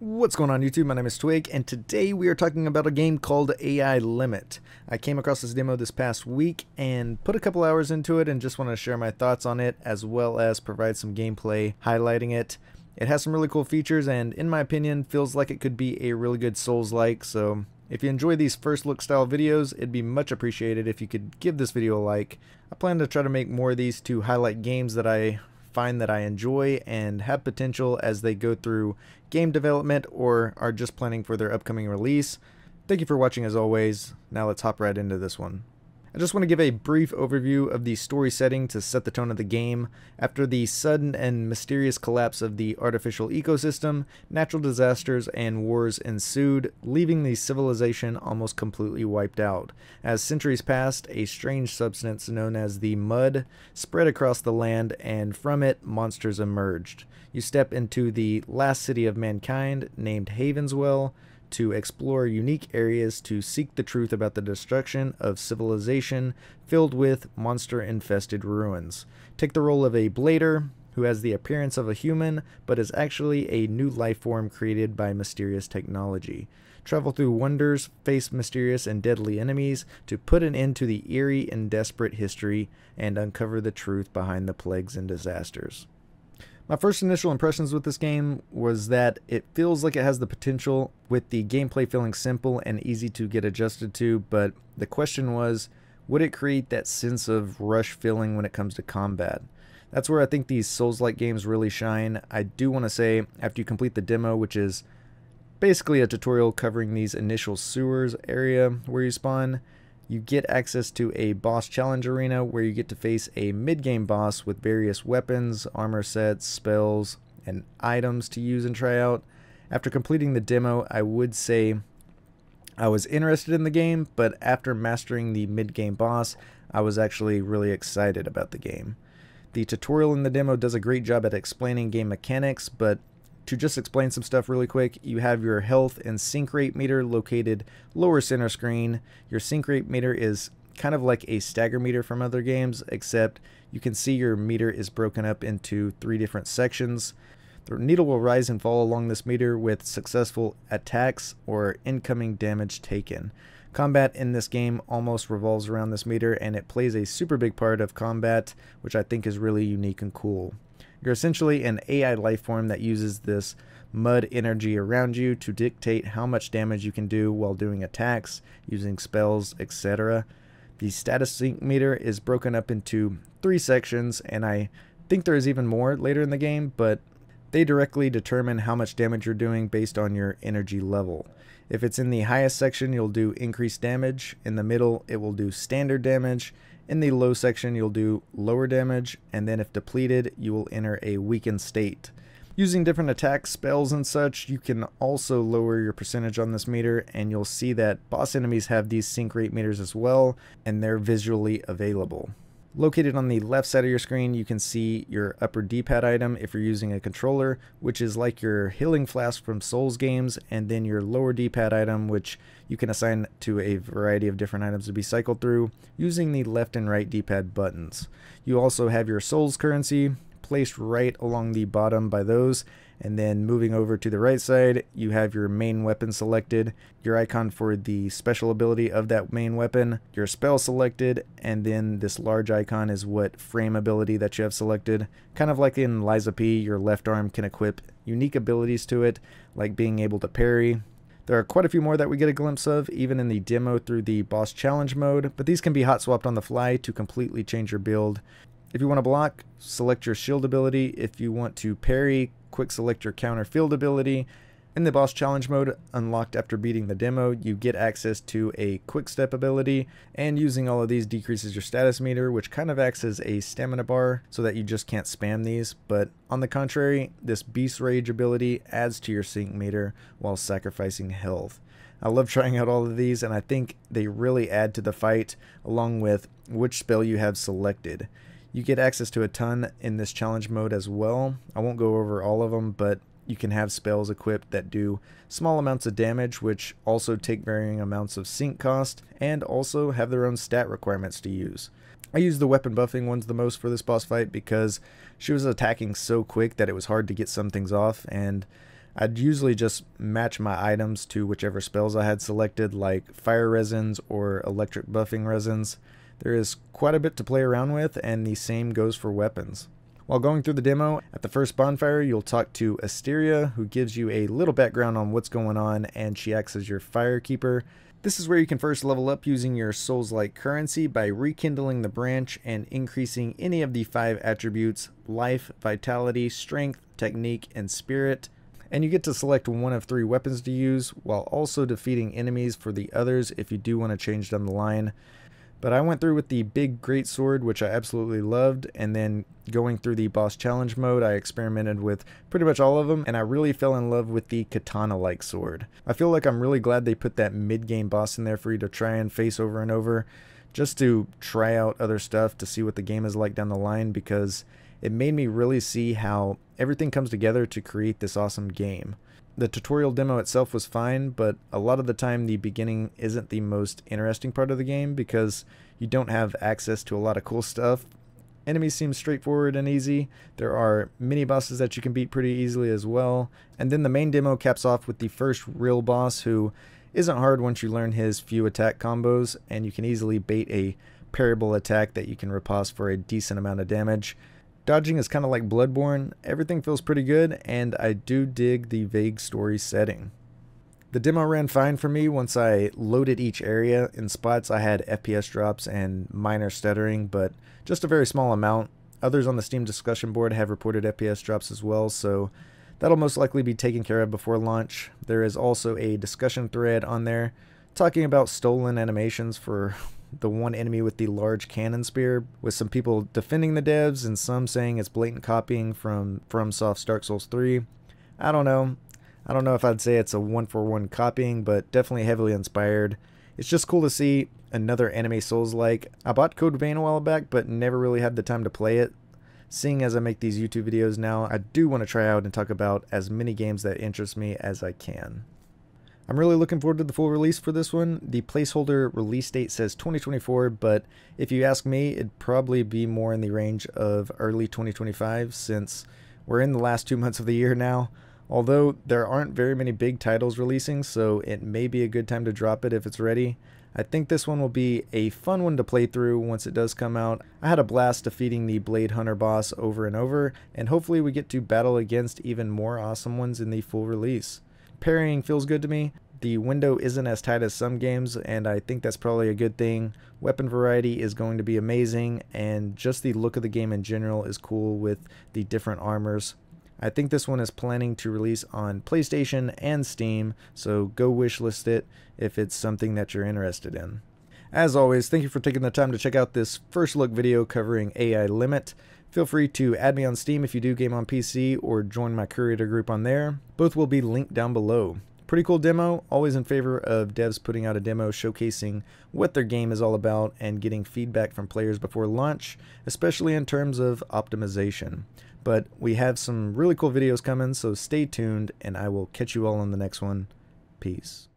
What's going on YouTube? My name is Twig and today we are talking about a game called AI Limit. I came across this demo this past week and put a couple hours into it and just want to share my thoughts on it as well as provide some gameplay highlighting it. It has some really cool features and in my opinion feels like it could be a really good Souls-like so if you enjoy these first look style videos it'd be much appreciated if you could give this video a like. I plan to try to make more of these to highlight games that I find that I enjoy and have potential as they go through game development or are just planning for their upcoming release. Thank you for watching as always. Now let's hop right into this one. I just want to give a brief overview of the story setting to set the tone of the game. After the sudden and mysterious collapse of the artificial ecosystem, natural disasters and wars ensued, leaving the civilization almost completely wiped out. As centuries passed, a strange substance known as the Mud spread across the land, and from it, monsters emerged. You step into the last city of mankind, named Havenswell, to explore unique areas to seek the truth about the destruction of civilization filled with monster infested ruins. Take the role of a blader who has the appearance of a human but is actually a new life form created by mysterious technology. Travel through wonders, face mysterious and deadly enemies to put an end to the eerie and desperate history and uncover the truth behind the plagues and disasters. My first initial impressions with this game was that it feels like it has the potential with the gameplay feeling simple and easy to get adjusted to, but the question was, would it create that sense of rush feeling when it comes to combat? That's where I think these Souls-like games really shine. I do want to say, after you complete the demo, which is basically a tutorial covering these initial sewers area where you spawn, you get access to a boss challenge arena where you get to face a mid-game boss with various weapons, armor sets, spells, and items to use and try out. After completing the demo, I would say I was interested in the game, but after mastering the mid-game boss, I was actually really excited about the game. The tutorial in the demo does a great job at explaining game mechanics, but to just explain some stuff really quick, you have your health and sync rate meter located lower center screen. Your sync rate meter is kind of like a stagger meter from other games, except you can see your meter is broken up into three different sections. The needle will rise and fall along this meter with successful attacks or incoming damage taken. Combat in this game almost revolves around this meter and it plays a super big part of combat, which I think is really unique and cool. You're essentially an AI life form that uses this mud energy around you to dictate how much damage you can do while doing attacks, using spells, etc. The status sync meter is broken up into three sections, and I think there is even more later in the game, but they directly determine how much damage you're doing based on your energy level. If it's in the highest section, you'll do increased damage. In the middle, it will do standard damage. In the low section, you'll do lower damage, and then if depleted, you will enter a weakened state. Using different attacks, spells, and such, you can also lower your percentage on this meter, and you'll see that boss enemies have these sync rate meters as well, and they're visually available. Located on the left side of your screen, you can see your upper D-pad item if you're using a controller, which is like your healing flask from Souls games, and then your lower D-pad item, which you can assign to a variety of different items to be cycled through using the left and right D-pad buttons. You also have your Souls currency placed right along the bottom by those, and then moving over to the right side you have your main weapon selected your icon for the special ability of that main weapon your spell selected and then this large icon is what frame ability that you have selected. Kind of like in of P your left arm can equip unique abilities to it like being able to parry. There are quite a few more that we get a glimpse of, even in the demo through the boss challenge mode, but these can be hot swapped on the fly to completely change your build. If you want to block, select your shield ability. If you want to parry, quick select your counter field ability. In the boss challenge mode, unlocked after beating the demo, you get access to a quick step ability, and using all of these decreases your status meter, which kind of acts as a stamina bar so that you just can't spam these. But on the contrary, this Beast Rage ability adds to your sync meter while sacrificing health. I love trying out all of these, and I think they really add to the fight along with which spell you have selected. You get access to a ton in this challenge mode as well. I won't go over all of them, but you can have spells equipped that do small amounts of damage, which also take varying amounts of sync cost, and also have their own stat requirements to use. I used the weapon buffing ones the most for this boss fight because she was attacking so quick that it was hard to get some things off, and I'd usually just match my items to whichever spells I had selected like fire resins or electric buffing resins. There is quite a bit to play around with and the same goes for weapons. While going through the demo, at the first bonfire, you'll talk to Asteria, who gives you a little background on what's going on, and she acts as your fire keeper. This is where you can first level up using your Souls-like currency by rekindling the branch and increasing any of the five attributes, life, vitality, strength, technique, and spirit. And you get to select one of three weapons to use, while also defeating enemies for the others if you do want to change down the line. But I went through with the big great sword, which I absolutely loved, and then going through the boss challenge mode, I experimented with pretty much all of them, and I really fell in love with the katana-like sword. I feel like I'm really glad they put that mid-game boss in there for you to try and face over and over, just to try out other stuff to see what the game is like down the line, because it made me really see how everything comes together to create this awesome game. The tutorial demo itself was fine, but a lot of the time the beginning isn't the most interesting part of the game because you don't have access to a lot of cool stuff. Enemies seem straightforward and easy. There are mini bosses that you can beat pretty easily as well. And then the main demo caps off with the first real boss who isn't hard once you learn his few attack combos and you can easily bait a parryable attack that you can riposte for a decent amount of damage. Dodging is kind of like Bloodborne, everything feels pretty good, and I do dig the vague story setting. The demo ran fine for me once I loaded each area. In spots I had FPS drops and minor stuttering, but just a very small amount. Others on the Steam discussion board have reported FPS drops as well, so that'll most likely be taken care of before launch. There is also a discussion thread on there talking about stolen animations for the one enemy with the large cannon spear, with some people defending the devs and some saying it's blatant copying from FromSoft's Dark Souls 3. I don't know. I don't know if I'd say it's a one for one copying, but definitely heavily inspired. It's just cool to see another anime Souls like. I bought Code Vein a while back, but never really had the time to play it. Seeing as I make these YouTube videos now, I do want to try out and talk about as many games that interest me as I can. I'm really looking forward to the full release for this one. The placeholder release date says 2024, but if you ask me, it'd probably be more in the range of early 2025 since we're in the last two months of the year now. Although there aren't very many big titles releasing, so it may be a good time to drop it if it's ready. I think this one will be a fun one to play through once it does come out. I had a blast defeating the Blade Hunter boss over and over, and hopefully we get to battle against even more awesome ones in the full release. Parrying feels good to me. The window isn't as tight as some games, and I think that's probably a good thing. Weapon variety is going to be amazing, and just the look of the game in general is cool with the different armors. I think this one is planning to release on PlayStation and Steam, so go wishlist it if it's something that you're interested in. As always, thank you for taking the time to check out this first look video covering AI Limit. Feel free to add me on Steam if you do game on PC or join my creator group on there. Both will be linked down below. Pretty cool demo, always in favor of devs putting out a demo showcasing what their game is all about and getting feedback from players before launch, especially in terms of optimization. But we have some really cool videos coming, so stay tuned and I will catch you all on the next one. Peace.